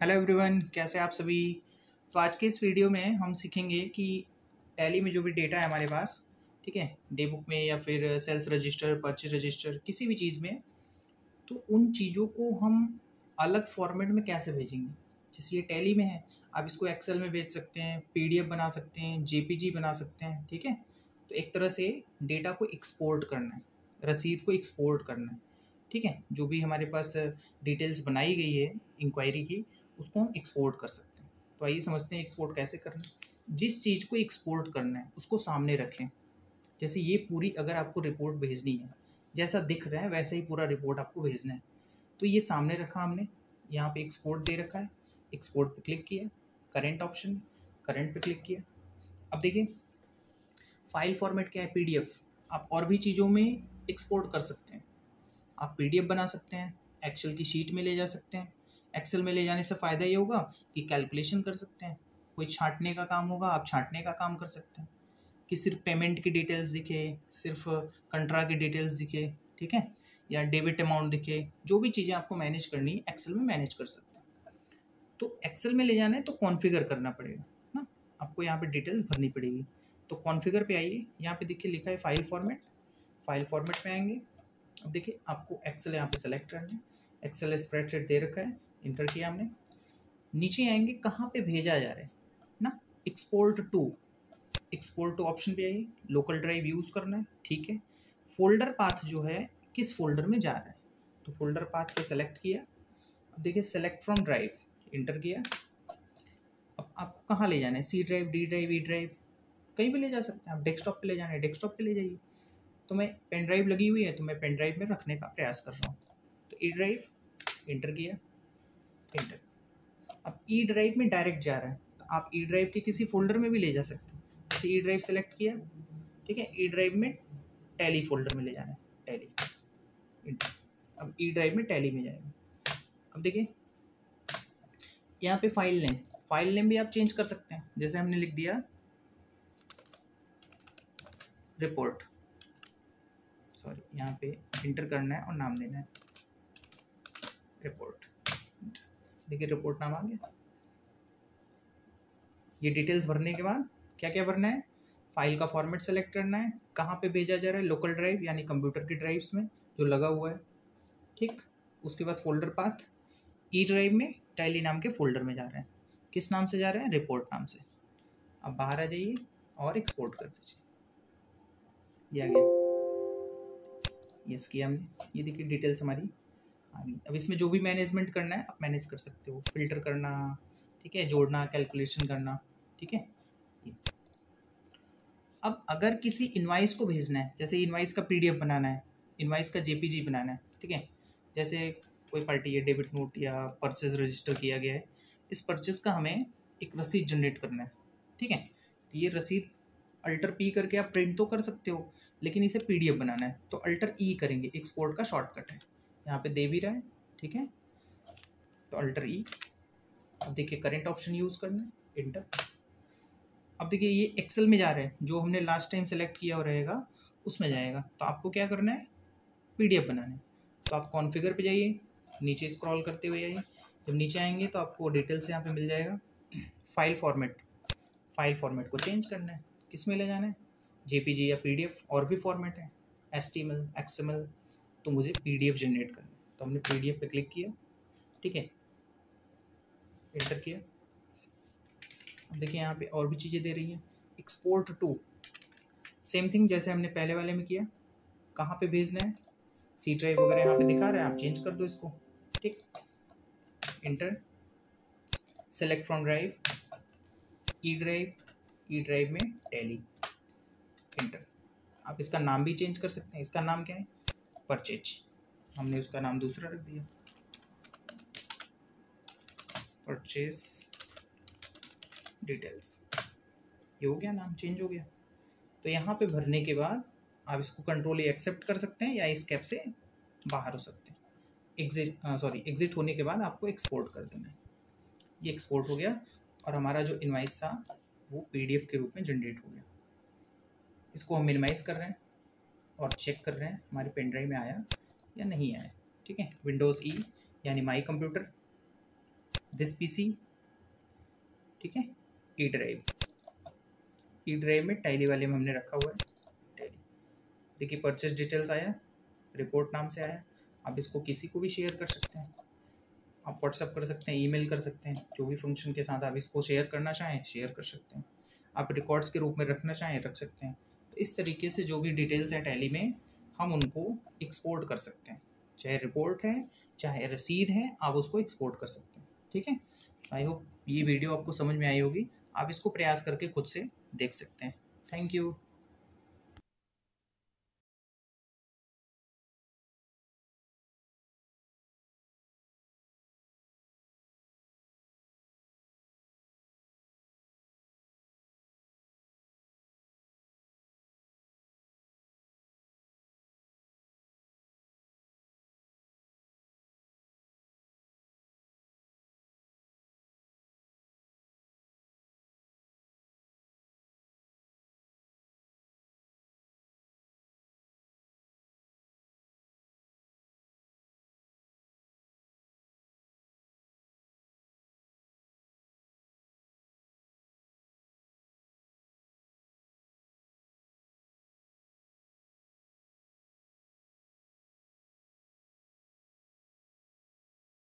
Hello everyone, कैसे आप सभी? तो आज के इस वीडियो में हम सीखेंगे कि टैली में जो भी डेटा है हमारे पास, ठीक है डे बुक में या फिर सेल्स रजिस्टर परचेज रजिस्टर किसी भी चीज़ में तो उन चीज़ों को हम अलग फॉर्मेट में कैसे भेजेंगे? जैसे ये टैली में है, आप इसको एक्सेल में भेज सकते हैं पीडीएफ बना सकते हैं जेपीजी बना सकते हैं, ठीक है? तो एक तरह से डेटा को एक्सपोर्ट करना है, रसीद को एक्सपोर्ट करना है, ठीक है? जो भी हमारे पास डिटेल्स बनाई गई है इंक्वायरी की उसको हम एक्सपोर्ट कर सकते हैं। तो आइए समझते हैं एक्सपोर्ट कैसे करना है। जिस चीज़ को एक्सपोर्ट करना है, उसको सामने रखें। जैसे ये पूरी अगर आपको रिपोर्ट भेजनी है, जैसा दिख रहा है, वैसे ही पूरा रिपोर्ट आपको भेजना है। तो ये सामने रखा हमने, यहाँ पे एक्सपोर्ट दे रखा है। एक्सपोर्ट पे क्लिक किया करेंट ऑप्शन करेंट पे क्लिक किया। अब देखिए फ़ाइल फॉर्मेट क्या है? पीडीएफ आप और भी चीज़ों में एक्सपोर्ट कर सकते हैं। आप पीडीएफ बना सकते हैं एक्सेल की शीट में ले जा सकते हैं। एक्सेल में ले जाने से फ़ायदा ये होगा कि कैलकुलेशन कर सकते हैं। कोई छांटने का काम होगा, आप छांटने का काम कर सकते हैं। कि सिर्फ़ पेमेंट की डिटेल्स दिखे, सिर्फ़ कंट्रा की डिटेल्स दिखे, ठीक है? या डेबिट अमाउंट दिखे, जो भी चीज़ें आपको मैनेज करनी है एक्सेल में मैनेज कर सकते हैं। तो एक्सेल में ले जाना है तो कॉन्फ़िगर करना पड़ेगा, ना? आपको यहाँ पे डिटेल्स भरनी पड़ेगी। तो कॉन्फ़िगर पे आइए, यहाँ पे देखिए लिखा है फ़ाइल फॉर्मेट फ़ाइल फॉर्मेट में आएँगे। अब देखिए, आपको एक्सेल यहाँ पे सेलेक्ट करना है। एक्सेल स्प्रेडशीट दे रखा है। इंटर किया हमने। नीचे आएँगे कहाँ पे भेजा जा रहा है, ना? Export to export to option पे आइए। लोकल ड्राइव यूज़ करना है, ठीक है। फोल्डर पाथ जो है, किस फोल्डर में जा रहा है? तो फोल्डर पाथ पे सेलेक्ट किया। अब देखिए सेलेक्ट फ्रॉम ड्राइव इंटर किया। अब आपको कहाँ ले जाना है? C drive D drive E drive कहीं भी ले जा सकते हैं। आप डेस्कटॉप पे ले जाना है डेस्कटॉप पे ले जाइए। तो मैं पेन ड्राइव लगी हुई है तो मैं पेन ड्राइव में रखने का प्रयास कर रहा हूँ। तो ई ड्राइव इंटर किया। इंटर अब ई ड्राइव में डायरेक्ट जा रहा है तो आप ई ड्राइव के किसी फोल्डर में भी ले जा सकते हैं। जैसे ई ड्राइव सेलेक्ट किया, ठीक है? ई ड्राइव में टैली फोल्डर में ले जाना है टैली अब ई ड्राइव में टैली में जाएगा। अब देखिए, यहाँ पे फ़ाइल नेम फ़ाइल नेम भी आप चेंज कर सकते हैं। जैसे हमने लिख दिया रिपोर्ट सॉरी यहाँ पे इंटर करना है और नाम देना है। रिपोर्ट देखिए रिपोर्ट नाम आ गया। ये डिटेल्स भरने के बाद क्या क्या भरना है? फ़ाइल का फॉर्मेट सेलेक्ट करना है। कहाँ पे भेजा जा रहा है? लोकल ड्राइव यानी कंप्यूटर की ड्राइव्स में जो लगा हुआ है। ठीक? उसके बाद फोल्डर पाथ ई ड्राइव में टैली नाम के फोल्डर में जा रहे हैं। किस नाम से जा रहे हैं? रिपोर्ट नाम से। अब बाहर आ जाइए और एक्सपोर्ट कर दीजिए। ये आ गया। यस किया हमने। ये देखिए डिटेल्स हमारी। अब इसमें जो भी मैनेजमेंट करना है, आप मैनेज कर सकते हो। फ़िल्टर करना, ठीक है? जोड़ना कैलकुलेशन करना, ठीक है? अब अगर किसी इन्वाइस को भेजना है, जैसे इन्वाइस का पीडीएफ बनाना है इन्वाइस का जेपीजी बनाना है, ठीक है? जैसे कोई पार्टी है डेबिट नोट या परचेज रजिस्टर किया गया है, इस परचेज का हमें एक रसीद जनरेट करना है, ठीक है? तो ये रसीद अल्टर पी करके आप प्रिंट तो कर सकते हो, लेकिन इसे पीडीएफ बनाना है तो अल्टर ई e करेंगे एक्सपोर्ट का शॉर्टकट है। यहाँ पे दे भी रहा है, ठीक है? तो अल्टर ई e। अब देखिए करेंट ऑप्शन यूज़ करना है इंटर अब देखिए, ये एक्सेल में जा रहे हैं, जो हमने लास्ट टाइम सेलेक्ट किया हो रहेगा, उसमें जाएगा। तो आपको क्या करना है? पीडीएफ बनाना है। तो आप कॉन्फ़िगर पे जाइए, नीचे स्क्रॉल करते हुए आइए जब नीचे आएँगे तो आपको डिटेल्स यहाँ पे मिल जाएगा। फ़ाइल फॉर्मेट फ़ाइल फॉर्मेट को चेंज करना है। किसमें ले जाना है? जेपीजी या पीडीएफ और भी फॉर्मेट है। एस टी एम एल तो मुझे पीडीएफ जनरेट करना है। तो हमने पीडीएफ पे क्लिक किया, ठीक है? एंटर किया। अब देखिए यहाँ पे और भी चीज़ें दे रही हैं। एक्सपोर्ट टू सेम थिंग जैसे हमने पहले वाले में किया। कहाँ पे भेजना है? सी ड्राइव वगैरह यहाँ पे दिखा रहा है, आप चेंज कर दो इसको, ठीक? Enter select from drive E drive E drive में टैली इंटर आप इसका नाम भी चेंज कर सकते हैं। इसका नाम क्या है? परचेज। हमने उसका नाम दूसरा रख दिया। Purchase details. ये हो गया नाम, चेंज हो गया। तो यहाँ पे भरने के बाद आप इसको कंट्रोल एक्सेप्ट कर सकते हैं या इस कैप से बाहर हो सकते हैं। एग्जिट सॉरी एग्जिट होने के बाद आपको एक्सपोर्ट कर देना है। ये एक्सपोर्ट हो गया और हमारा जो इन्वाइस था, वो पीडीएफ के रूप में जनरेट हो गया। इसको हम मिनिमाइज़ कर रहे हैं। और चेक कर रहे हैं हमारे पेन ड्राइव में आया या नहीं आया ठीक है? विंडोज़ ई e, यानी माई कंप्यूटर दिस पीसी ठीक है? ई ड्राइव ई ड्राइव में टैली वाले में हमने रखा हुआ है टैली देखिए परचेज डिटेल्स आया रिपोर्ट नाम से आया आप इसको किसी को भी शेयर कर सकते हैं। आप व्हाट्सअप कर सकते हैं ईमेल कर सकते हैं जो भी फ़ंक्शन के साथ आप इसको शेयर करना चाहें शेयर कर सकते हैं। आप रिकॉर्ड्स के रूप में रखना चाहें रख सकते हैं। इस तरीके से जो भी डिटेल्स है टैली में, हम उनको एक्सपोर्ट कर सकते हैं। चाहे रिपोर्ट है, चाहे रसीद है, आप उसको एक्सपोर्ट कर सकते हैं। ठीक है? आई होप ये वीडियो आपको समझ में आई होगी। आप इसको प्रयास करके खुद से देख सकते हैं। Thank you